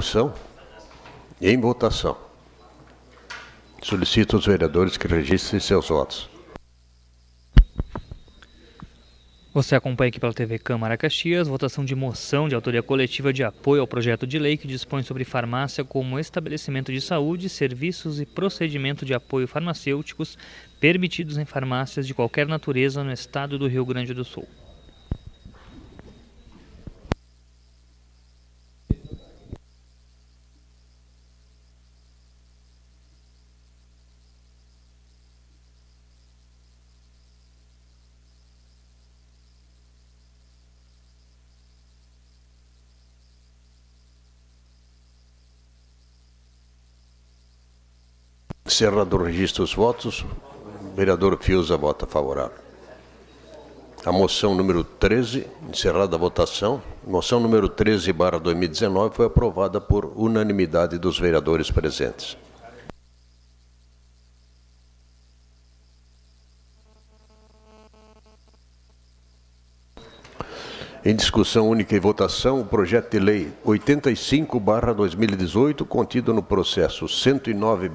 Discussão. Em votação. Solicito aos vereadores que registrem seus votos. Você acompanha aqui pela TV Câmara Caxias, votação de moção de autoria coletiva de apoio ao projeto de lei que dispõe sobre farmácia como estabelecimento de saúde, serviços e procedimento de apoio farmacêuticos permitidos em farmácias de qualquer natureza no estado do Rio Grande do Sul. Encerrado o registro dos votos, vereador Fiuza vota favorável. A moção número 13, encerrada a votação, moção número 13 barra 2019 foi aprovada por unanimidade dos vereadores presentes. Em discussão única e votação, o projeto de lei 85 barra 2018, contido no processo 109